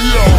yeah.